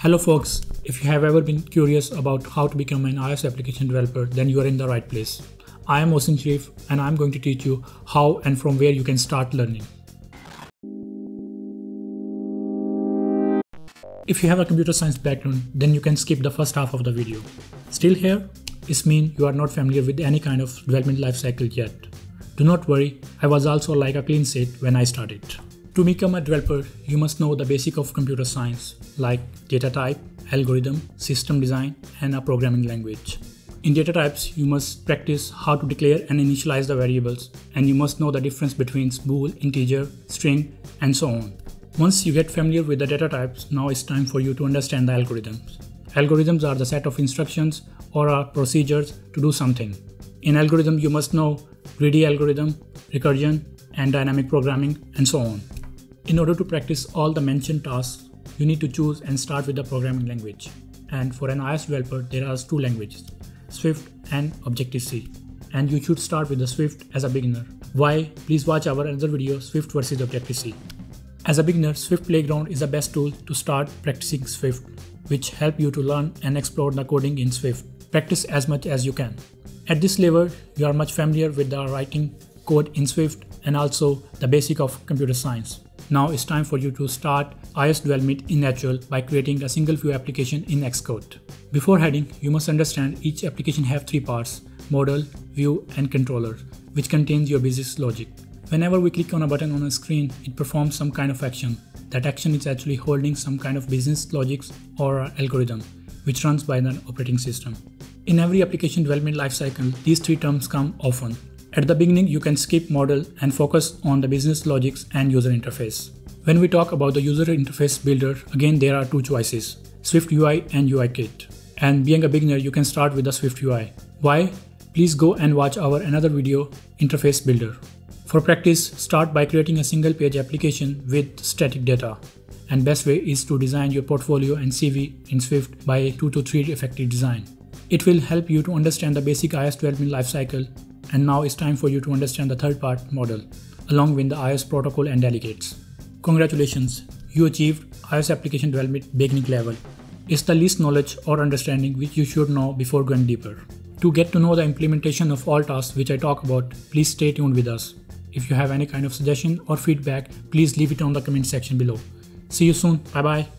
Hello folks, if you have ever been curious about how to become an iOS application developer, then you are in the right place. I am Mohsin Sharif and I am going to teach you how and from where you can start learning. If you have a computer science background, then you can skip the first half of the video. Still here? It means you are not familiar with any kind of development lifecycle yet. Do not worry, I was also like a clean slate when I started. To become a developer, you must know the basic of computer science like data type, algorithm, system design, and a programming language. In data types, you must practice how to declare and initialize the variables, and you must know the difference between bool, integer, string, and so on. Once you get familiar with the data types, now it's time for you to understand the algorithms. Algorithms are the set of instructions or are procedures to do something. In algorithm, you must know greedy algorithm, recursion, and dynamic programming, and so on. In order to practice all the mentioned tasks, you need to choose and start with the programming language. And for an iOS developer, there are two languages, Swift and Objective-C. And you should start with the Swift as a beginner. Why? Please watch our another video, Swift versus Objective-C. As a beginner, Swift Playground is the best tool to start practicing Swift, which help you to learn and explore the coding in Swift. Practice as much as you can. At this level, you are much familiar with the writing code in Swift and also the basic of computer science. Now it's time for you to start iOS development in Natural by creating a single view application in Xcode. Before heading, you must understand each application have three parts, model, view and controller, which contains your business logic. Whenever we click on a button on a screen, it performs some kind of action. That action is actually holding some kind of business logics or algorithm, which runs by the operating system. In every application development lifecycle, these three terms come often. At the beginning, you can skip model and focus on the business logics and user interface. When we talk about the user interface builder, again there are two choices, Swift UI and UIKit. And being a beginner, you can start with the Swift UI. Why? Please go and watch our another video, Interface Builder. For practice, start by creating a single page application with static data. And best way is to design your portfolio and CV in Swift by 2 to 3 effective design. It will help you to understand the basic iOS development lifecycle and now it's time for you to understand the third part model, along with the iOS protocol and delegates. Congratulations, you achieved iOS application development beginning level. It's the least knowledge or understanding which you should know before going deeper. To get to know the implementation of all tasks which I talk about, please stay tuned with us. If you have any kind of suggestion or feedback, please leave it on the comment section below. See you soon. Bye bye.